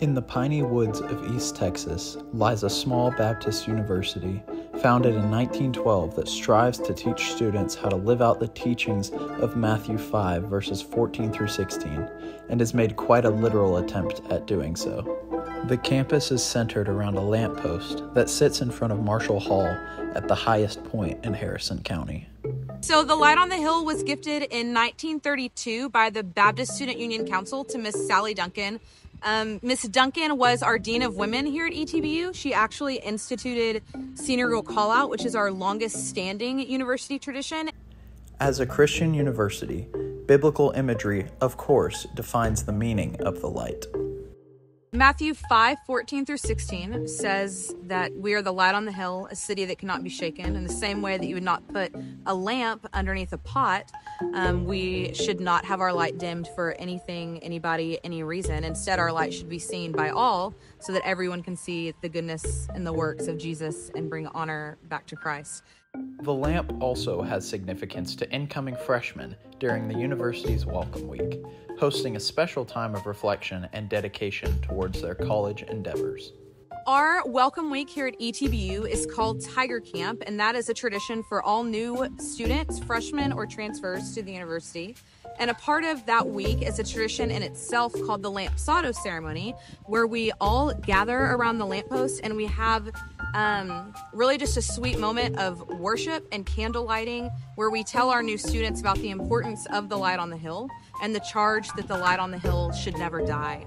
In the piney woods of East Texas lies a small Baptist university founded in 1912 that strives to teach students how to live out the teachings of Matthew 5, verses 14 through 16, and has made quite a literal attempt at doing so. The campus is centered around a lamppost that sits in front of Marshall Hall at the highest point in Harrison County. So, the Light on the Hill was gifted in 1932 by the Baptist Student Union Council to Miss Sally Duncan. Um, Miss Duncan was our Dean of Women here at ETBU. She actually instituted Senior Girl Call Out, which is our longest standing university tradition. As a Christian university, biblical imagery, of course, defines the meaning of the light. Matthew 5 14 through 16 says that we are the light on the hill, a city that cannot be shaken. In the same way that you would not put a lamp underneath a pot, um, we should not have our light dimmed for anything, anybody, any reason. Instead, our light should be seen by all so that everyone can see the goodness and the works of Jesus and bring honor back to Christ. The lamp also has significance to incoming freshmen during the university's Welcome Week hosting a special time of reflection and dedication towards their college endeavors. Our welcome week here at ETBU is called Tiger Camp, and that is a tradition for all new students, freshmen, or transfers to the university. And a part of that week is a tradition in itself called the Lampsado ceremony, where we all gather around the lamppost and we have um, really just a sweet moment of worship and candle lighting where we tell our new students about the importance of the light on the hill and the charge that the light on the hill should never die.